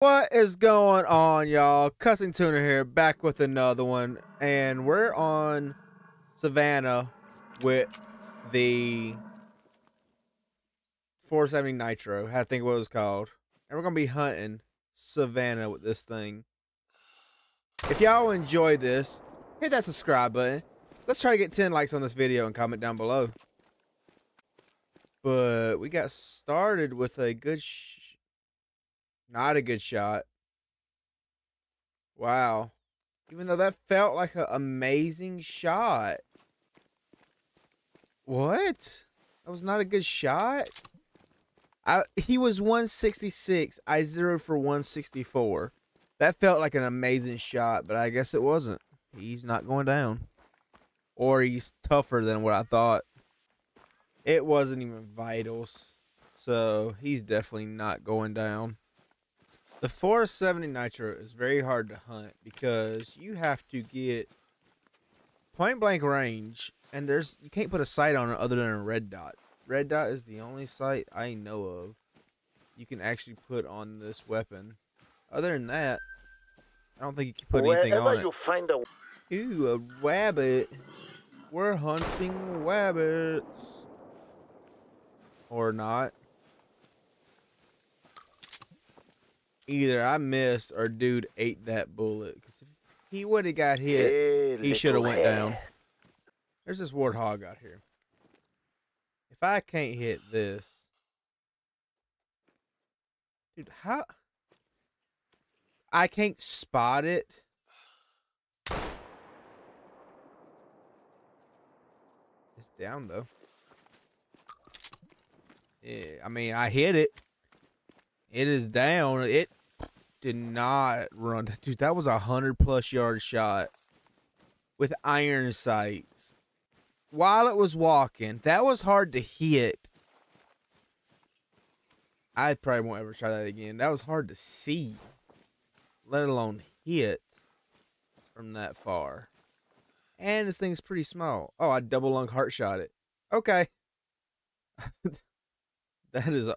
What is going on, y'all? Cussing Tuna here, back with another one, and we're on Savannah with the 470 Nitro. I think what it was called, and we're gonna be hunting Savannah with this thing. If y'all enjoy this, hit that subscribe button. Let's try to get 10 likes on this video and comment down below. But we got started with a good not a good shot. Wow. Even though that felt like an amazing shot. What? That was not a good shot? I, he was 166. I zeroed for 164. That felt like an amazing shot, but I guess it wasn't. He's not going down. Or he's tougher than what I thought. It wasn't even vitals. So he's definitely not going down. The 470 Nitro is very hard to hunt because you have to get point blank range and there's you can't put a sight on it other than a red dot. Red dot is the only sight I know of you can actually put on this weapon. Other than that, I don't think you can put Wherever anything on you it. Find a Ooh, a rabbit. We're hunting rabbits. Or not. Either I missed or dude ate that bullet. Cause if he would have got hit, he should have went down. There's this warthog out here. If I can't hit this, dude, how? I can't spot it. It's down though. Yeah, I mean, I hit it. It is down. It did not run. Dude, that was a hundred plus yard shot with iron sights. While it was walking, that was hard to hit. I probably won't ever try that again. That was hard to see, let alone hit from that far. And this thing's pretty small. Oh, I double lung heart shot it. Okay. that is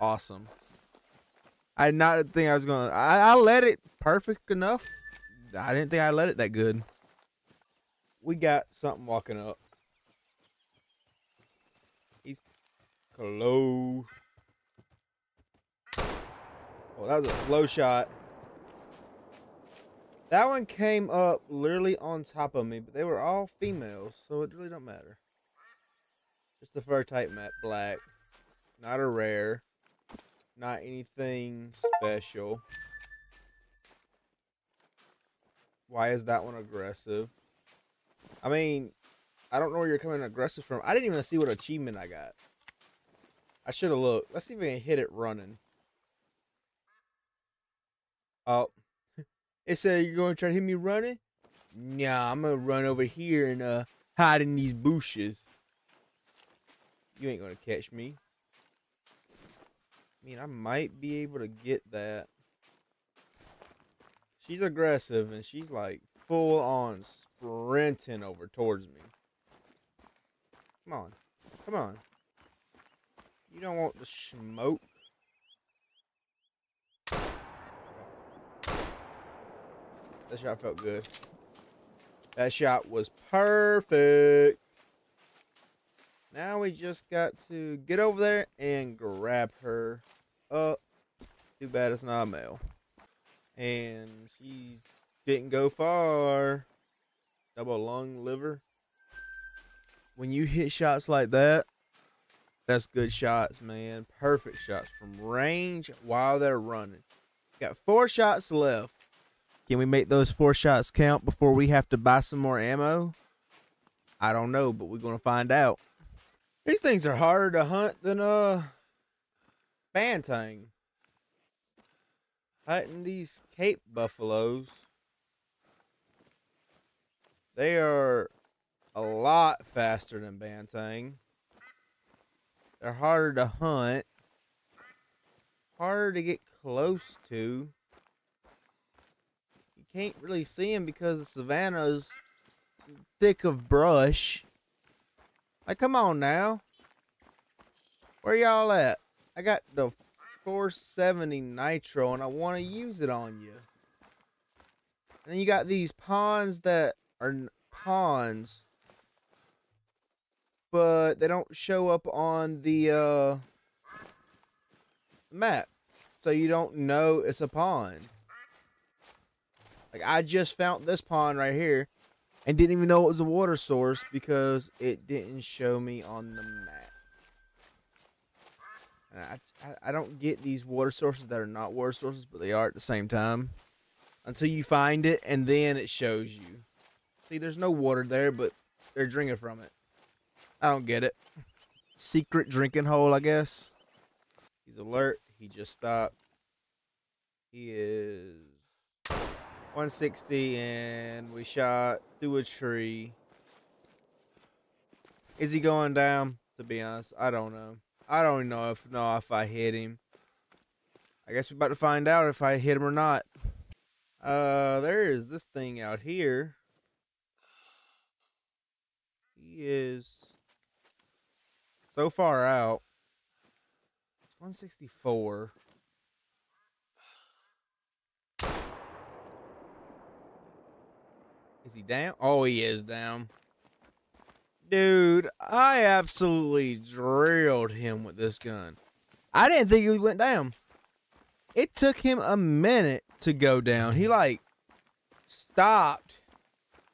awesome. I did not think I was gonna. I, let it perfect enough. I didn't think I let it that good. We got something walking up. He's close. Oh, that was a slow shot. That one came up literally on top of me, but they were all females, so it really don't matter. Just a fur type matte black. Not a rare. Not anything special. Why is that one aggressive? I mean, I don't know where you're coming aggressive from. I didn't even see what achievement I got. I should have looked. Let's see if we can hit it running. Oh. It said you're going to try to hit me running? Nah, I'm going to run over here and uh, hide in these bushes. You ain't going to catch me. I mean, I might be able to get that. She's aggressive and she's like full on sprinting over towards me. Come on. Come on. You don't want the smoke. That shot felt good. That shot was perfect. Now we just got to get over there and grab her. Oh, too bad it's not a male. And she didn't go far. Double lung liver. When you hit shots like that, that's good shots, man. Perfect shots from range while they're running. Got four shots left. Can we make those four shots count before we have to buy some more ammo? I don't know, but we're going to find out. These things are harder to hunt than uh Banteng. Hunting these Cape buffaloes. They are a lot faster than Banteng. They're harder to hunt. Harder to get close to. You can't really see them because the savannah's thick of brush. Like, come on now. Where y'all at? I got the 470 nitro and I want to use it on you. And then you got these pawns that are pawns, but they don't show up on the uh, map. So you don't know it's a pawn. Like I just found this pawn right here and didn't even know it was a water source because it didn't show me on the map. I, I, I don't get these water sources that are not water sources, but they are at the same time. Until you find it, and then it shows you. See, there's no water there, but they're drinking from it. I don't get it. Secret drinking hole, I guess. He's alert. He just stopped. He is 160, and we shot through a tree. Is he going down? To be honest, I don't know. I don't know if know if I hit him. I guess we're about to find out if I hit him or not. Uh, there is this thing out here. He is so far out. It's 164. He down? Oh, he is down. Dude, I absolutely drilled him with this gun. I didn't think he went down. It took him a minute to go down. He like stopped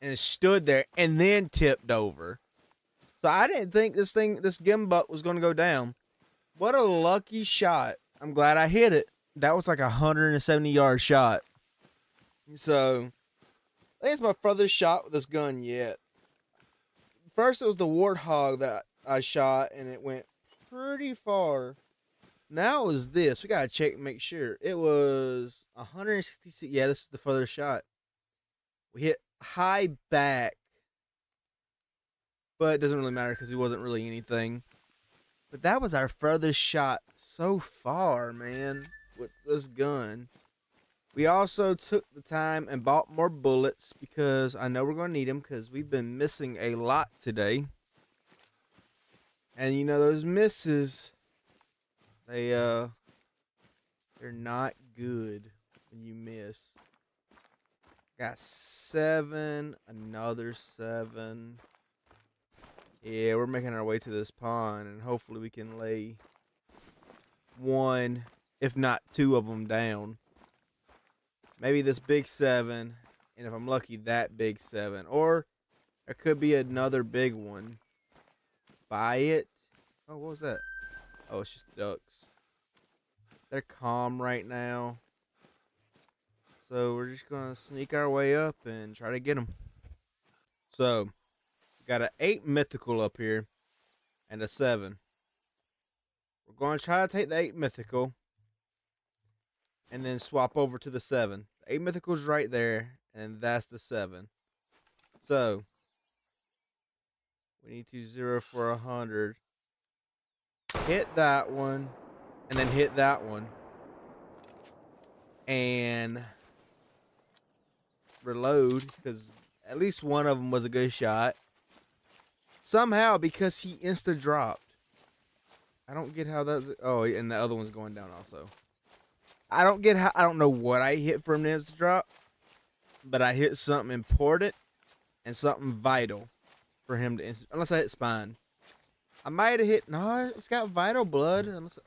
and stood there and then tipped over. So I didn't think this thing, this gimbal was going to go down. What a lucky shot. I'm glad I hit it. That was like a 170 yard shot. So I think it's my furthest shot with this gun yet first it was the warthog that I shot and it went pretty far. Now it was this. We gotta check and make sure. It was 166. Yeah, this is the further shot. We hit high back, but it doesn't really matter because he wasn't really anything. But that was our furthest shot so far, man, with this gun. We also took the time and bought more bullets because I know we're going to need them because we've been missing a lot today. And you know those misses, they uh, they're not good when you miss. Got seven, another seven. Yeah, we're making our way to this pond, and hopefully we can lay one, if not two of them down maybe this big seven, and if I'm lucky, that big seven. Or there could be another big one. Buy it. Oh, what was that? Oh, it's just ducks. They're calm right now. So we're just going to sneak our way up and try to get them. So, got an 8 mythical up here and a 7. We're going to try to take the 8 mythical and then swap over to the 7. Eight mythicals right there, and that's the seven. So we need to zero for a hundred. Hit that one, and then hit that one, and reload because at least one of them was a good shot. Somehow, because he insta dropped. I don't get how that's. Oh, and the other one's going down also. I don't get how I don't know what I hit from this drop, but I hit something important and something vital for him to unless I hit spine. I might have hit no, it's got vital blood. Unless,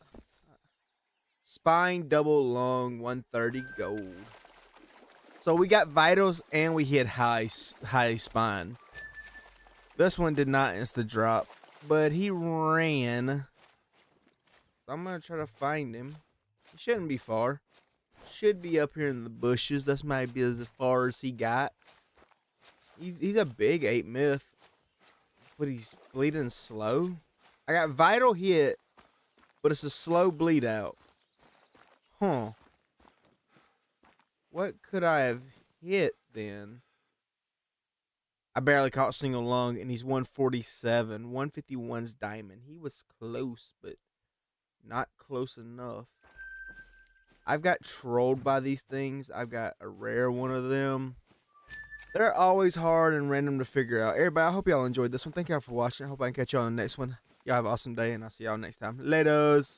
spine double lung 130 gold. So we got vitals and we hit high high spine. This one did not insta drop, but he ran. I'm gonna try to find him. He shouldn't be far. Should be up here in the bushes. That's might be as far as he got. He's he's a big eight myth, but he's bleeding slow. I got vital hit, but it's a slow bleed out. Huh. What could I have hit then? I barely caught single lung, and he's 147. 151's diamond. He was close, but not close enough. I've got trolled by these things. I've got a rare one of them. They're always hard and random to figure out. Everybody, I hope y'all enjoyed this one. Thank y'all for watching. I hope I can catch y'all on the next one. Y'all have an awesome day, and I'll see y'all next time. Laters.